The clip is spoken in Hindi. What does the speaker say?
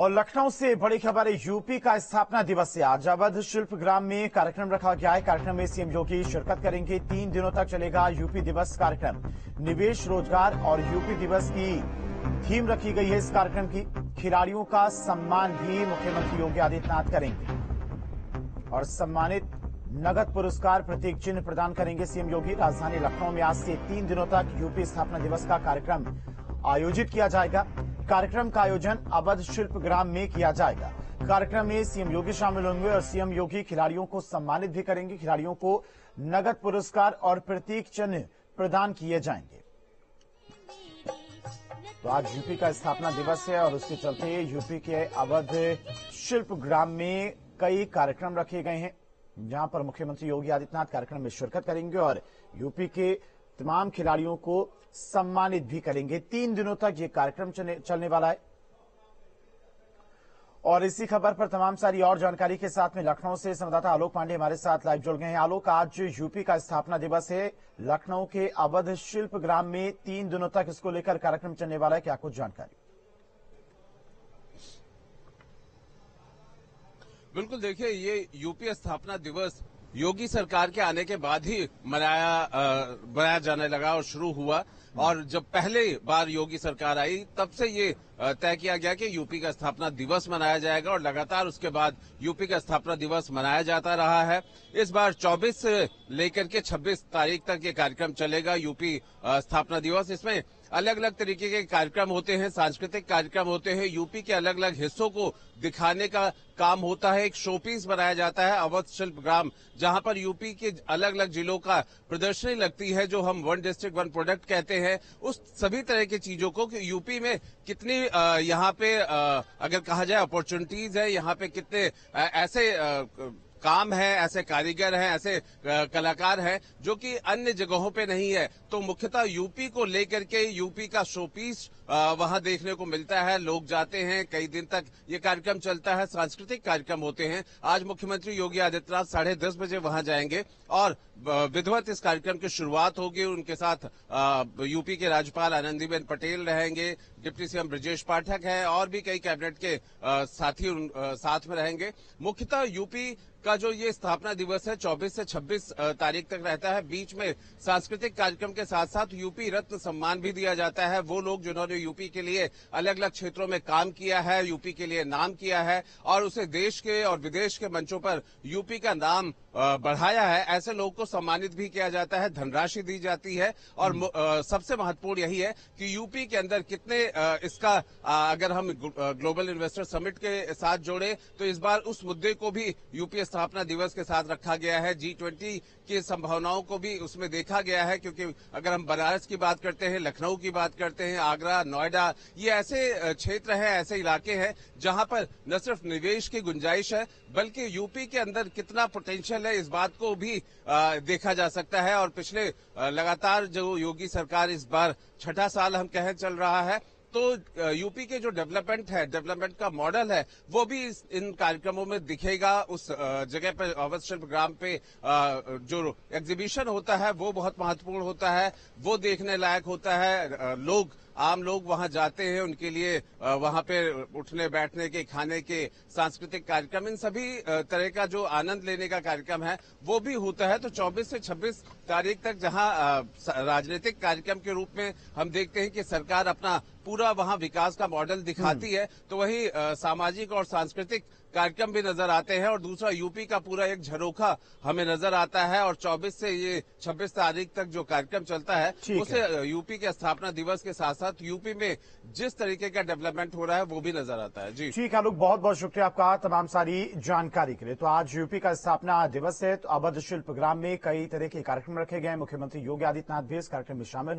और लखनऊ से बड़ी खबर है यूपी का स्थापना दिवस से आज अवध शिल्प ग्राम में कार्यक्रम रखा गया है। कार्यक्रम में सीएम योगी शिरकत करेंगे। तीन दिनों तक चलेगा यूपी दिवस कार्यक्रम। निवेश, रोज़गार और यूपी दिवस की थीम रखी गई है। इस कार्यक्रम की खिलाड़ियों का सम्मान भी मुख्यमंत्री योगी आदित्यनाथ करेंगे। और सम्मानित नगद पुरस्कार प्रतीक चिन्ह प्रदान करेंगे सीएम योगी। राजधानी लखनऊ में आज से तीन दिनों तक यूपी स्थापना दिवस का कार्यक्रम आयोजित किया जाएगा। कार्यक्रम का आयोजन अवध शिल्प ग्राम में किया जाएगा। कार्यक्रम में सीएम योगी शामिल होंगे और सीएम योगी खिलाड़ियों को सम्मानित भी करेंगे। खिलाड़ियों को नगद पुरस्कार और प्रतीक चिन्ह प्रदान किए जाएँगे। तो आज यूपी का स्थापना दिवस है और उसके चलते यूपी के अवध शिल्प ग्राम में कई कार्यक्रम रखे गए हैं, जहाँ पर मुख्यमंत्री योगी आदित्यनाथ कार्यक्रम में शिरकत करेंगे और यूपी के तमाम खिलाड़ियों को सम्मानित भी करेंगे। तीन दिनों तक ये कार्यक्रम चलने वाला है। और इसी खबर पर तमाम सारी और जानकारी के साथ में लखनऊ से संवाददाता आलोक पांडे हमारे साथ लाइव जुड़ गए हैं। आलोक, आज यूपी का स्थापना दिवस है। लखनऊ के अवध शिल्प ग्राम में तीन दिनों तक इसको लेकर कार्यक्रम चलने वाला है। क्या कुछ जानकारी? बिल्कुल, देखिए, ये यूपी स्थापना दिवस योगी सरकार के आने के बाद ही मनाया मनाया जाने लगा और शुरू हुआ। और जब पहले बार योगी सरकार आई, तब से ये तय किया गया कि यूपी का स्थापना दिवस मनाया जाएगा और लगातार उसके बाद यूपी का स्थापना दिवस मनाया जाता रहा है। इस बार 24 से लेकर के 26 तारीख तक ये कार्यक्रम चलेगा, यूपी स्थापना दिवस। इसमें अलग अलग तरीके के कार्यक्रम होते हैं, सांस्कृतिक कार्यक्रम होते हैं, यूपी के अलग अलग हिस्सों को दिखाने का काम होता है, एक शोपीस बनाया जाता है, अवध शिल्प ग्राम, जहाँ पर यूपी के अलग अलग जिलों का प्रदर्शनी लगती है, जो हम वन डिस्ट्रिक्ट, वन प्रोडक्ट कहते हैं। उस सभी तरह की चीज़ों को कि यूपी में कितनी यहाँ पे अगर कहा जाए अपॉर्चुनिटीज़ है, यहाँ पे कितने ऐसे काम है, ऐसे कारीगर हैं, ऐसे कलाकार हैं, जो कि अन्य जगहों पे नहीं है। तो मुख्यतः यूपी को लेकर के यूपी का शोपीस वहाँ देखने को मिलता है, लोग जाते हैं, कई दिन तक ये कार्यक्रम चलता है, सांस्कृतिक कार्यक्रम होते हैं। आज मुख्यमंत्री योगी आदित्यनाथ साढ़े दस बजे वहाँ जाएँगे और विधिवत इस कार्यक्रम की शुरुआत होगी। उनके साथ यूपी के राज्यपाल आनंदीबेन पटेल रहेंगे, डिप्टी सीएम ब्रजेश पाठक है, और भी कई कैबिनेट के साथी साथ में रहेंगे। मुख्यतः यूपी का जो ये स्थापना दिवस है 24 से 26 तारीख तक रहता है बीच में सांस्कृतिक कार्यक्रम के साथ साथ यूपी रत्न सम्मान भी दिया जाता है वो लोग जिन्होंने यूपी के लिए अलग अलग क्षेत्रों में काम किया है, यूपी के लिए नाम किया है और उसे देश के और विदेश के मंचों पर यूपी का नाम बढ़ाया है, ऐसे लोगों को सम्मानित भी किया जाता है, धनराशि दी जाती है और। सबसे महत्वपूर्ण यही है कि यूपी के अंदर कितने इसका अगर हम ग्लोबल इन्वेस्टर समिट के साथ जोड़े तो इस बार उस मुद्दे को भी यूपी स्थापना दिवस के साथ रखा गया है। जी ट्वेंटी की संभावनाओं को भी उसमें देखा गया है, क्योंकि अगर हम बनारस की बात करते हैं, लखनऊ की बात करते हैं, आगरा, नोएडा, ये ऐसे क्षेत्र है, ऐसे इलाके हैं, जहाँ पर न सिर्फ़ निवेश की गुंजाइश है, बल्कि यूपी के अंदर कितना पोटेंशियल है, इस बात को भी देखा जा सकता है। और पिछले लगातार जो योगी सरकार इस बार छठा साल हम कह चल रहा है तो यूपी के जो डेवलपमेंट है डेवलपमेंट का मॉडल है, वो भी इन कार्यक्रमों में दिखेगा। उस जगह पर शिल्प ग्राम पे जो एग्जीबिशन होता है, वो बहुत महत्वपूर्ण होता है। वो देखने लायक होता है लोग आम लोग वहाँ जाते हैं उनके लिए वहाँ पे उठने बैठने के खाने के सांस्कृतिक कार्यक्रम इन सभी तरह का जो आनंद लेने का कार्यक्रम है वो भी होता है तो 24 से 26 तारीख तक जहाँ राजनीतिक कार्यक्रम के रूप में हम देखते हैं कि सरकार अपना पूरा वहाँ विकास का मॉडल दिखाती हम्म। है तो वही सामाजिक और सांस्कृतिक कार्यक्रम भी नज़र आते हैं और दूसरा यूपी का पूरा एक झरोखा हमें नज़र आता है और 24 से ये 26 तारीख तक जो कार्यक्रम चलता है उसे यूपी के स्थापना दिवस के साथ साथ यूपी में जिस तरीके का डेवलपमेंट हो रहा है, वो भी नज़र आता है। जी। ठीक है आलोक बहुत बहुत शुक्रिया आपका तमाम सारी जानकारी के लिए। तो आज यूपी का स्थापना दिवस है तो अवध शिल्प ग्राम में कई तरह के कार्यक्रम रखे गए मुख्यमंत्री योगी आदित्यनाथ भी इस कार्यक्रम में शामिल होंगे।